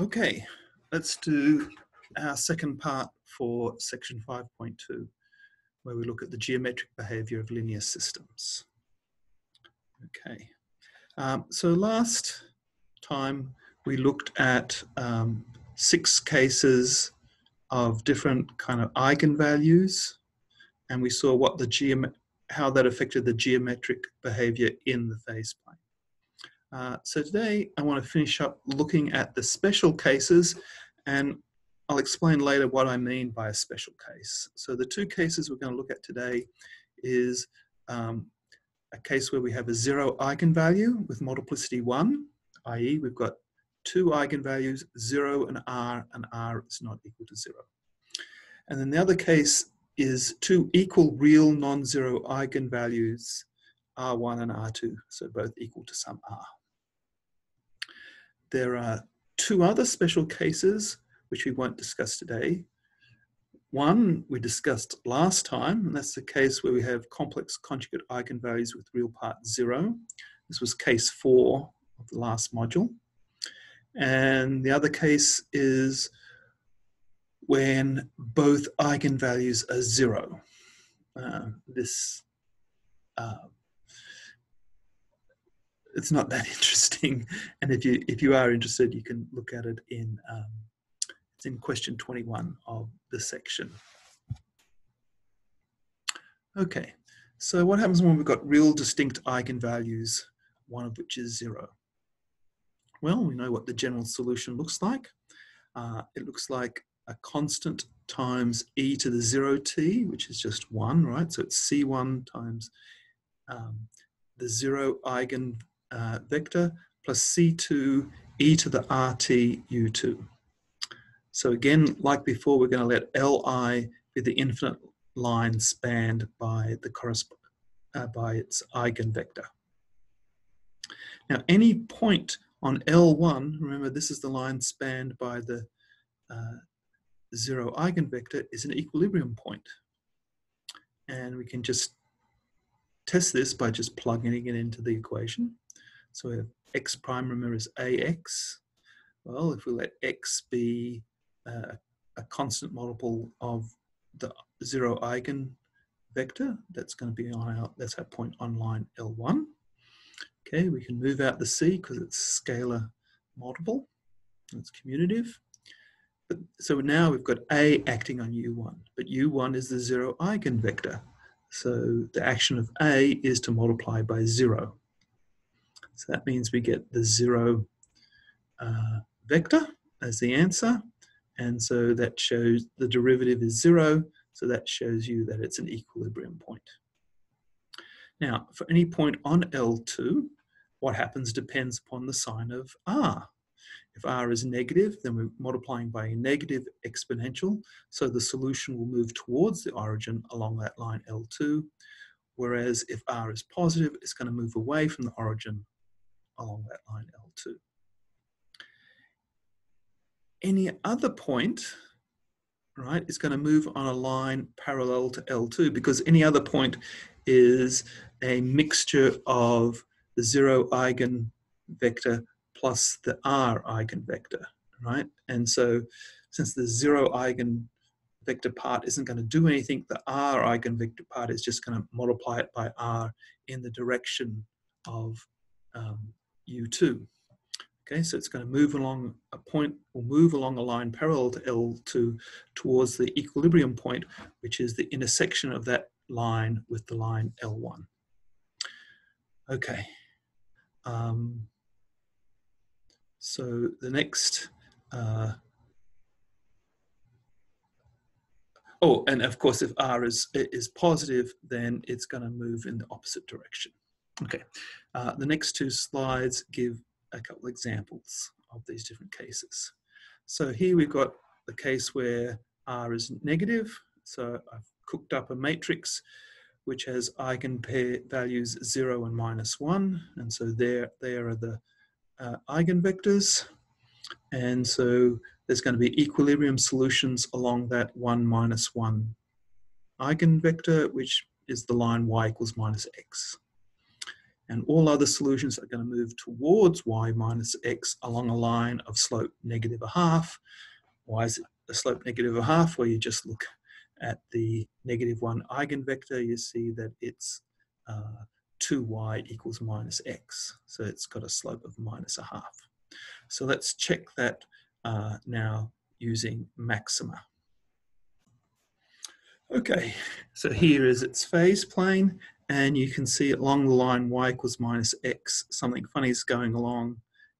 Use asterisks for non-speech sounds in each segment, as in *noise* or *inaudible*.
Okay, let's do our second part for section 5.2, where we look at the geometric behavior of linear systems. Okay, um, so last time we looked at um, six cases of different kind of eigenvalues, and we saw what the geom how that affected the geometric behavior in the phase plane. Uh, so today I want to finish up looking at the special cases and I'll explain later what I mean by a special case. So the two cases we're going to look at today is um, a case where we have a zero eigenvalue with multiplicity one, i.e. we've got two eigenvalues, zero and r, and r is not equal to zero. And then the other case is two equal real non-zero eigenvalues, r1 and r2, so both equal to some r. There are two other special cases which we won't discuss today. One we discussed last time, and that's the case where we have complex conjugate eigenvalues with real part zero. This was case four of the last module. And the other case is when both eigenvalues are zero. Uh, this uh, it's not that *laughs* interesting. And if you if you are interested, you can look at it in um, it's in question 21 of the section. Okay, so what happens when we've got real distinct eigenvalues, one of which is zero? Well, we know what the general solution looks like. Uh, it looks like a constant times e to the zero t, which is just one, right? So it's c1 times um, the zero eigen uh, vector plus C2 e to the RT U2. So again, like before, we're going to let Li be the infinite line spanned by the uh, by its eigenvector. Now, any point on L1, remember this is the line spanned by the uh, zero eigenvector, is an equilibrium point. And we can just test this by just plugging it into the equation. So we have x prime, remember, is ax. Well, if we let x be uh, a constant multiple of the zero eigen vector, that's going to be on our, that's our point on line L1. Okay, we can move out the c because it's scalar multiple, it's commutative. But, so now we've got A acting on U1, but U1 is the zero eigenvector. So the action of A is to multiply by zero. So that means we get the zero uh, vector as the answer. And so that shows the derivative is zero. So that shows you that it's an equilibrium point. Now, for any point on L2, what happens depends upon the sign of R. If R is negative, then we're multiplying by a negative exponential. So the solution will move towards the origin along that line L2. Whereas if R is positive, it's going to move away from the origin along that line L2. Any other point, right, is going to move on a line parallel to L2 because any other point is a mixture of the zero eigenvector plus the R eigenvector, right? And so since the zero eigenvector part isn't going to do anything, the R eigenvector part is just going to multiply it by R in the direction of um, U2. Okay, so it's going to move along a point, or move along a line parallel to L2 towards the equilibrium point, which is the intersection of that line with the line L1. Okay. Um, so the next, uh, oh, and of course, if R is, is positive, then it's going to move in the opposite direction. Okay, uh, the next two slides give a couple examples of these different cases. So here we've got the case where R is negative. So I've cooked up a matrix which has eigenpair values 0 and minus 1. And so there, there are the uh, eigenvectors. And so there's going to be equilibrium solutions along that 1 minus 1 eigenvector, which is the line y equals minus x. and all other solutions are going to move towards y minus x along a line of slope negative a half. Why is it a slope negative a half? Well, you just look at the negative one eigenvector, you see that it's uh, 2y equals minus x. So it's got a slope of minus a half. So let's check that uh, now using maxima. Okay, so here is its phase plane, and you can see along the line y equals minus x, something funny is going along.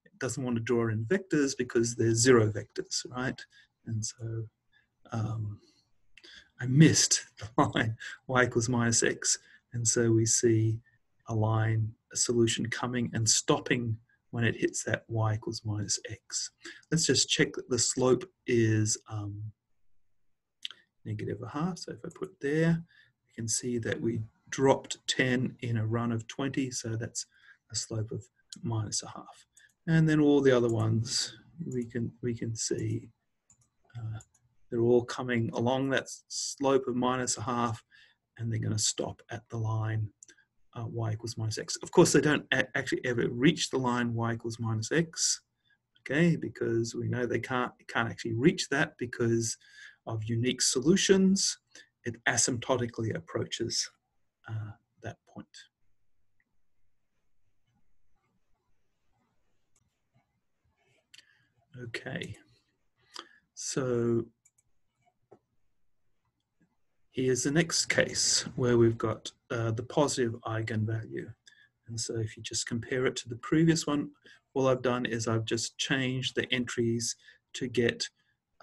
It doesn't want to draw in vectors because there's zero vectors, right? And so um, I missed *laughs* the line y equals minus x, and so we see a line, a solution coming and stopping when it hits that y equals minus x. Let's just check that the slope is um, negative a half. So if I put there, you can see that we dropped 10 in a run of 20. So that's a slope of minus a half. And then all the other ones we can, we can see uh, they're all coming along that slope of minus a half and they're going to stop at the line uh, y equals minus x. Of course, they don't actually ever reach the line y equals minus x, okay, because we know they can't, can't actually reach that because of unique solutions. It asymptotically approaches that point. Okay, so Here's the next case where we've got uh, the positive eigenvalue. And so if you just compare it to the previous one, all I've done is I've just changed the entries to get,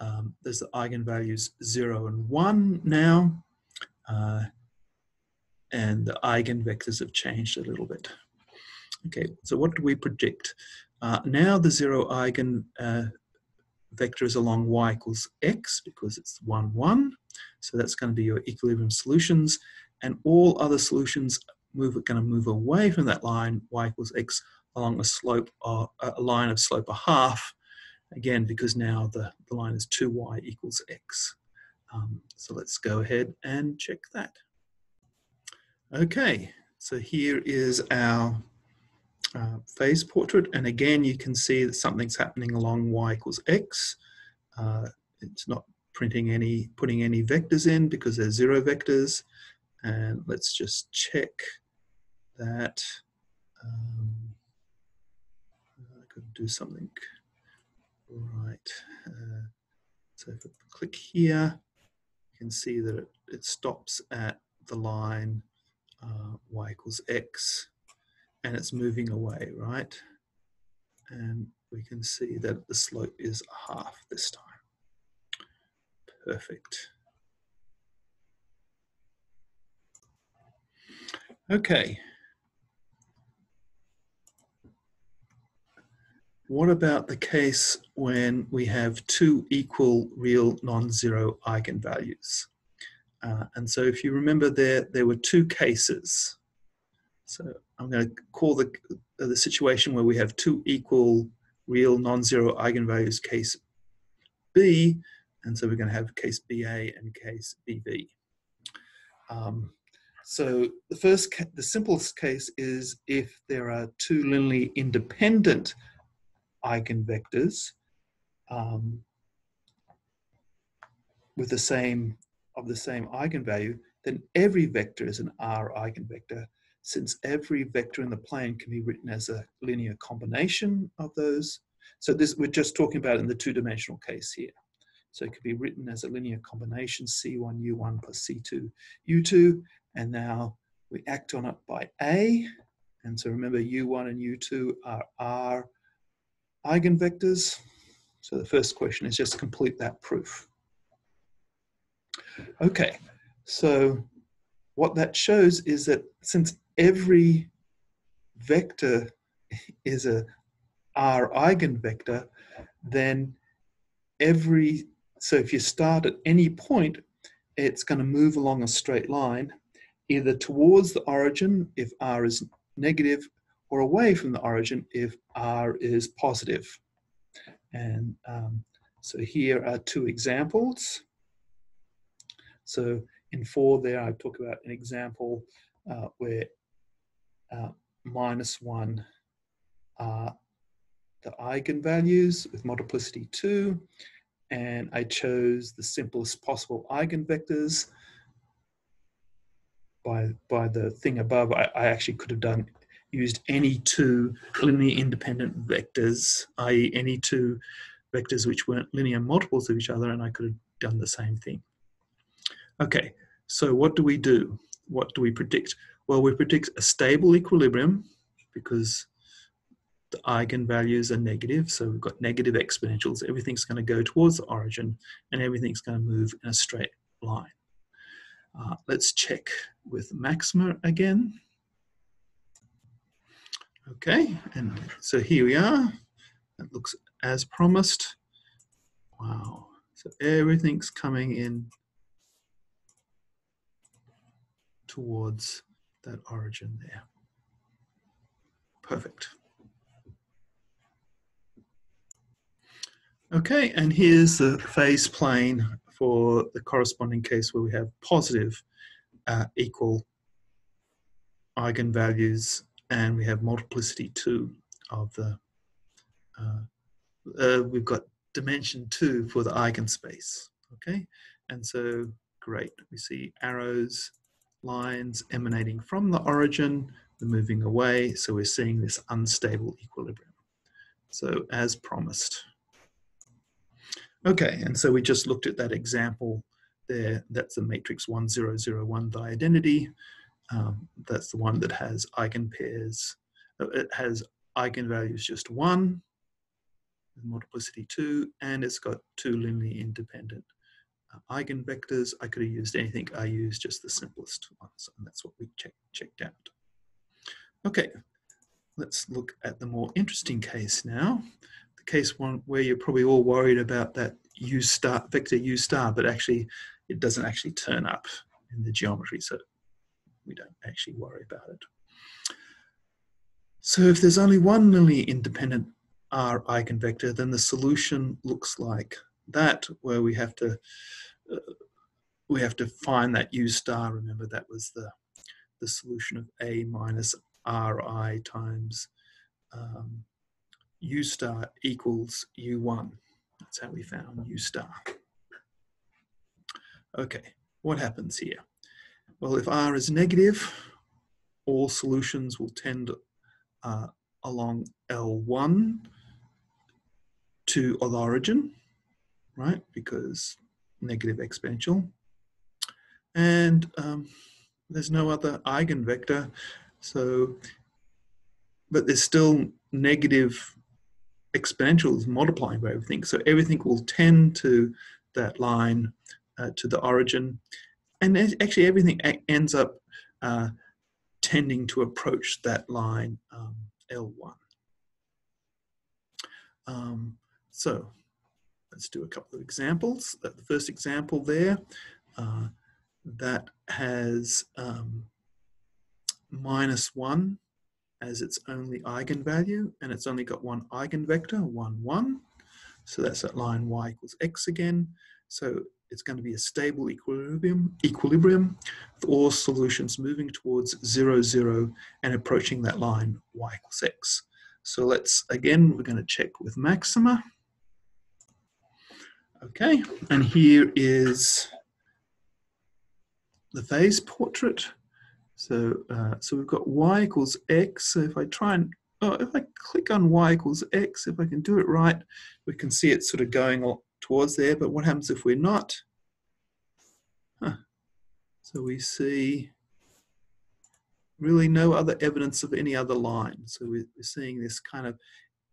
um, there's the eigenvalues zero and one now. Uh, and the eigenvectors have changed a little bit. Okay, so what do we predict? Uh, now the zero eigen uh, vector is along y equals x because it's 1, 1. So that's going to be your equilibrium solutions. And all other solutions move are going to move away from that line, y equals x, along a slope, of, a line of slope a half. Again, because now the, the line is 2y equals x. Um, so let's go ahead and check that. Okay, so here is our uh, phase portrait. And again, you can see that something's happening along y equals x. Uh, it's not printing any, putting any vectors in because they're zero vectors. And let's just check that. Um, I could do something right. Uh, so if I click here, you can see that it, it stops at the line uh, y equals x and it's moving away, right? And we can see that the slope is half this time. Perfect. Okay. What about the case when we have two equal real non-zero eigenvalues? Uh, and so if you remember there, there were two cases. So I'm going to call the, the situation where we have two equal real non-zero eigenvalues case B, and so we're going to have case BA and case BB. Um, so the first, the simplest case is if there are two linearly independent eigenvectors um, with the same of the same eigenvalue, then every vector is an R eigenvector since every vector in the plane can be written as a linear combination of those. So this we're just talking about in the two-dimensional case here. So it could be written as a linear combination C1 U1 plus C2 U2. And now we act on it by A. And so remember U1 and U2 are R eigenvectors. So the first question is just complete that proof. Okay, so what that shows is that since every vector is a R eigenvector, then every, so if you start at any point, it's going to move along a straight line, either towards the origin if R is negative, or away from the origin if R is positive. And um, so here are two examples. So in four there, I talk about an example uh, where uh, minus 1 are the eigenvalues with multiplicity 2, and I chose the simplest possible eigenvectors. By, by the thing above, I, I actually could have done used any two linear independent vectors, i.e. any two vectors which weren't linear multiples of each other, and I could have done the same thing. Okay, so what do we do? What do we predict? Well, we predict a stable equilibrium because the eigenvalues are negative, so we've got negative exponentials. Everything's going to go towards the origin, and everything's going to move in a straight line. Uh, let's check with maxima again. Okay, and so here we are. It looks as promised. Wow, so everything's coming in towards that origin there. Perfect. Okay, and here's the phase plane for the corresponding case where we have positive uh, equal eigenvalues and we have multiplicity 2 of the, uh, uh, we've got dimension 2 for the eigenspace, okay? And so, great, we see arrows, lines emanating from the origin, they're moving away, so we're seeing this unstable equilibrium. So, as promised. Okay, and so we just looked at that example there, that's the matrix 1001, the identity. Um, that's the one that has eigenpairs. Uh, it has eigenvalues just one, multiplicity two, and it's got two linearly independent Um, eigenvectors. I could have used anything. I used just the simplest ones, and that's what we check, checked out. Okay, let's look at the more interesting case now. The case one where you're probably all worried about that u star vector u star, but actually it doesn't actually turn up in the geometry. So we don't actually worry about it. So if there's only one linearly independent R eigenvector, then the solution looks like that, where we have to uh, we have to find that U star. Remember that was the the solution of A minus Ri times um, U star equals U1. That's how we found U star. Okay, what happens here? Well, if R is negative, all solutions will tend uh, along L1 to the origin, right? Because negative exponential. And um, there's no other eigenvector. So, but there's still negative exponentials multiplying by everything. So everything will tend to that line uh, to the origin and actually everything ends up uh, tending to approach that line um, L1. Um, so let's do a couple of examples. The first example there, uh, that has um, minus 1 as its only eigenvalue, and it's only got one eigenvector, 1, 1. So that's that line y equals x again. So it's going to be a stable equilibrium, equilibrium with all solutions moving towards zero, zero and approaching that line y equals x. So let's, again, we're going to check with maxima. Okay, and here is the phase portrait. So, uh, so we've got y equals x. So if I try and, oh, if I click on y equals x, if I can do it right, we can see it sort of going towards there, but what happens if we're not? Huh. So we see really no other evidence of any other line. So we're, seeing this kind of,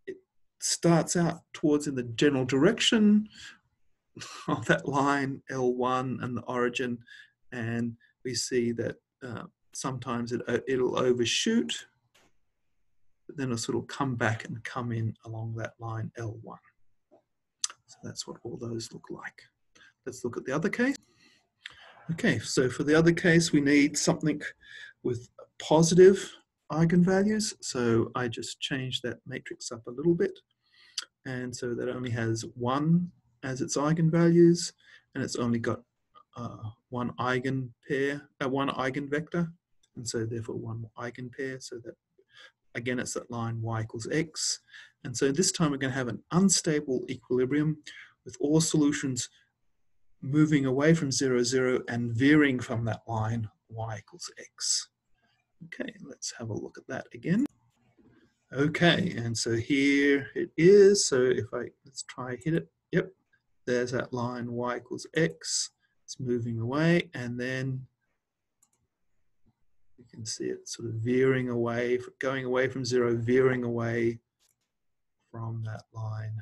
it starts out towards in the general direction *laughs* of that line L1 and the origin, and we see that uh, sometimes it, it'll overshoot, but then it'll sort of come back and come in along that line L1. So that's what all those look like. Let's look at the other case. Okay, so for the other case, we need something with positive eigenvalues. So I just changed that matrix up a little bit. And so that only has one as its eigenvalues, and it's only got uh, one eigen pair, uh, one eigenvector, and so therefore one eigenpair. So that again, it's that line y equals x. And so this time we're going to have an unstable equilibrium with all solutions moving away from 0, 0 and veering from that line y equals x. Okay, let's have a look at that again. Okay, and so here it is. So if I, let's try hit it. Yep, there's that line y equals x. It's moving away and then you can see it sort of veering away, going away from zero, veering away from that line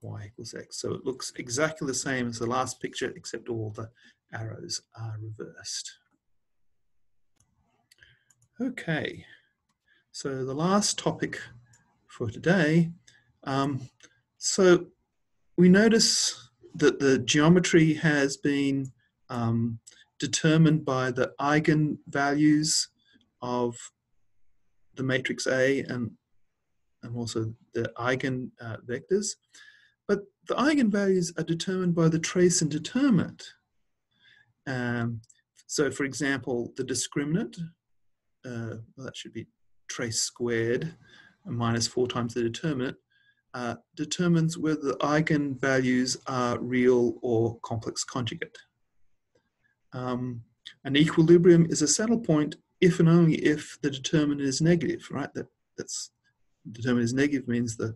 y equals x. So it looks exactly the same as the last picture, except all the arrows are reversed. Okay, so the last topic for today. Um, so we notice that the geometry has been um, determined by the eigenvalues of the matrix A and, and also the eigen uh. But the eigenvalues are determined by the trace and determinant. Um, so for example, the discriminant, uh, well, that should be trace squared minus four times the determinant, uh, determines whether the eigenvalues are real or complex conjugate. Um, an equilibrium is a saddle point if and only if the determinant is negative, right? That, that's determinant is negative means the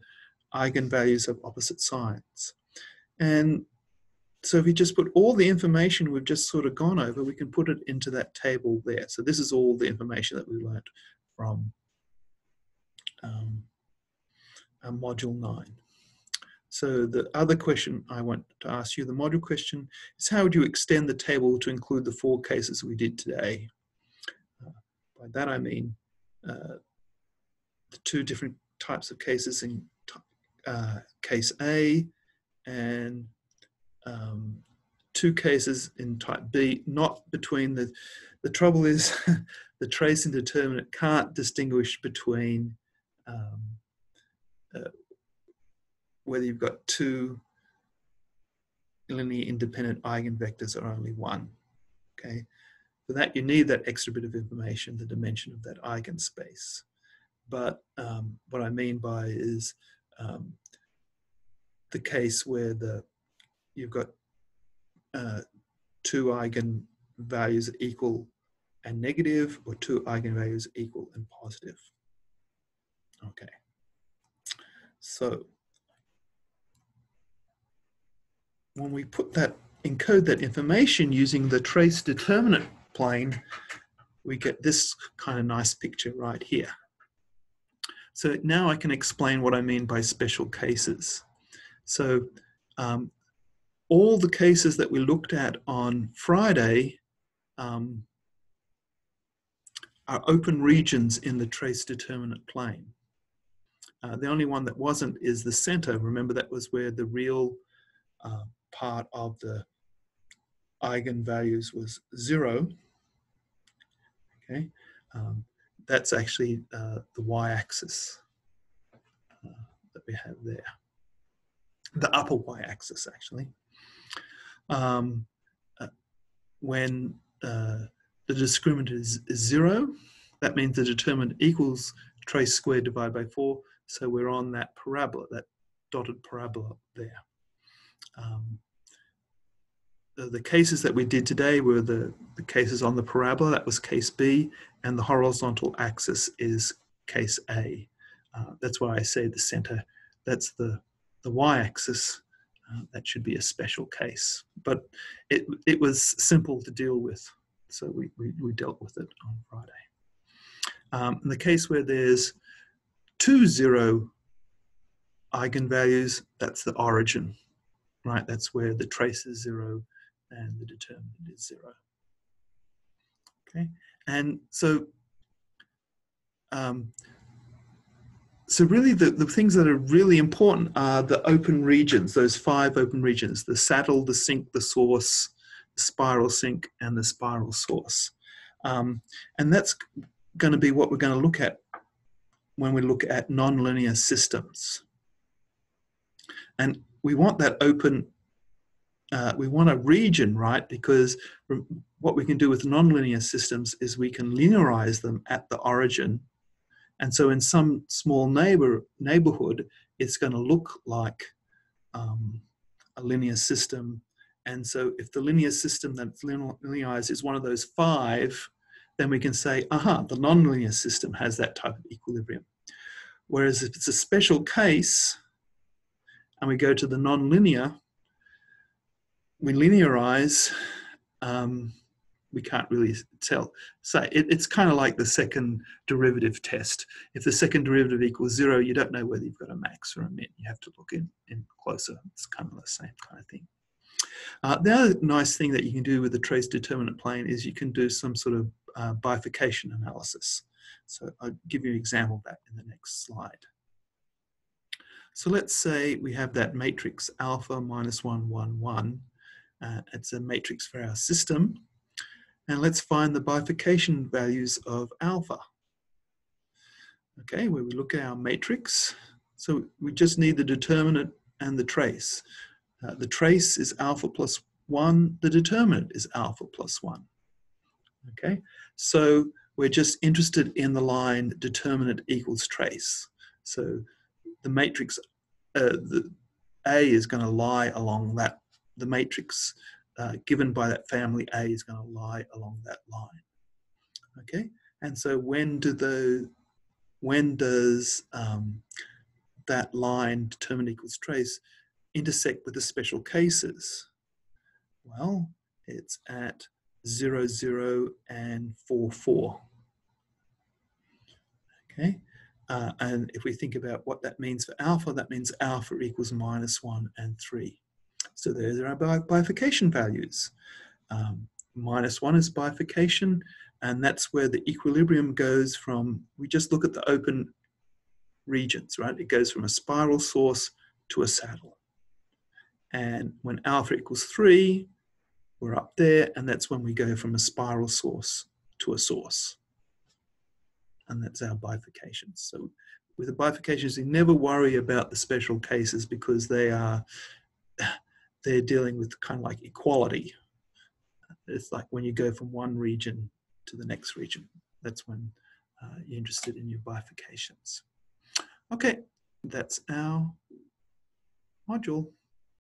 eigenvalues have opposite signs. And so if we just put all the information we've just sort of gone over, we can put it into that table there. So this is all the information that we learned from um, module nine. So the other question I want to ask you, the module question, is how would you extend the table to include the four cases we did today? Uh, by that I mean uh, the two different types of cases in uh, case A and um, two cases in type B, not between the, the trouble is *laughs* the trace and determinant can't distinguish between um, uh, whether you've got two linear independent eigenvectors or only one, okay? For that, you need that extra bit of information, the dimension of that eigenspace. But um, what I mean by is um, the case where the you've got uh, two eigenvalues equal and negative or two eigenvalues equal and positive. Okay, so when we put that, encode that information using the trace determinant plane, we get this kind of nice picture right here. So now I can explain what I mean by special cases. So um, all the cases that we looked at on Friday um, are open regions in the trace determinant plane. Uh, the only one that wasn't is the center. Remember that was where the real uh, part of the eigenvalues was zero. Okay, um, that's actually uh, the y-axis uh, that we have there. The upper y-axis, actually. Um, uh, when the discriminant is, is, zero, that means the determinant equals trace squared divided by four. So we're on that parabola, that dotted parabola there. Um, the, the, cases that we did today were the, the cases on the parabola, that was case B, and the horizontal axis is case A. Uh, that's why I say the center, that's the, the y-axis, uh, that should be a special case. But it, it was simple to deal with, so we, we, we dealt with it on Friday. Um, in the case where there's two zero eigenvalues, that's the origin, right? That's where the trace is zero and the determinant is zero. Okay, and so um, so really the, the things that are really important are the open regions, those five open regions, the saddle, the sink, the source, the spiral sink, and the spiral source. Um, and that's going to be what we're going to look at when we look at nonlinear systems. And we want that open uh, we want a region, right? Because what we can do with nonlinear systems is we can linearize them at the origin. And so in some small neighbor neighborhood, it's going to look like um, a linear system. And so if the linear system that's linearized is one of those five, then we can say, aha, the nonlinear system has that type of equilibrium. Whereas if it's a special case and we go to the nonlinear, we linearize, um, we can't really tell. So it, it's kind of like the second derivative test. If the second derivative equals zero, you don't know whether you've got a max or a min. You have to look in, in closer. It's kind of the same kind of thing. Uh, the other nice thing that you can do with the trace determinant plane is you can do some sort of uh, bifurcation analysis. So I'll give you an example of that in the next slide. So let's say we have that matrix alpha minus 1, 1, 1. Uh, it's a matrix for our system. And let's find the bifurcation values of alpha. Okay, where we look at our matrix. So we just need the determinant and the trace. Uh, the trace is alpha plus 1. The determinant is alpha plus 1. Okay, so we're just interested in the line determinant equals trace. So the matrix, uh, the A is going to lie along that, the matrix uh, given by that family A is going to lie along that line. Okay, and so when do the, when does um, that line determinant equals trace intersect with the special cases? Well, it's at 0, 0, and 4, 4. Okay, uh, and if we think about what that means for alpha, that means alpha equals minus 1 and 3. So there's our bifurcation values. Um, minus 1 is bifurcation, and that's where the equilibrium goes from, we just look at the open regions, right? It goes from a spiral source to a saddle. And when alpha equals 3, we're up there, and that's when we go from a spiral source to a source. And that's our bifurcations. So with the bifurcations, you never worry about the special cases because they are *sighs* they're dealing with kind of like equality. It's like when you go from one region to the next region. That's when uh, you're interested in your bifurcations. Okay, that's our module.